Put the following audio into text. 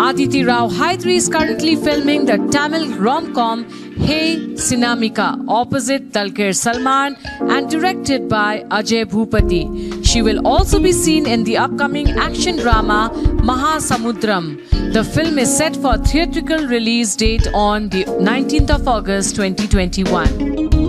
Aditi Rao Hydari is currently filming the Tamil rom-com Hey Sinamika opposite Dulquer Salmaan and directed by Ajay Bhupathi. She will also be seen in the upcoming action drama Mahasamudram. The film is set for theatrical release date on the 19th of August 2021.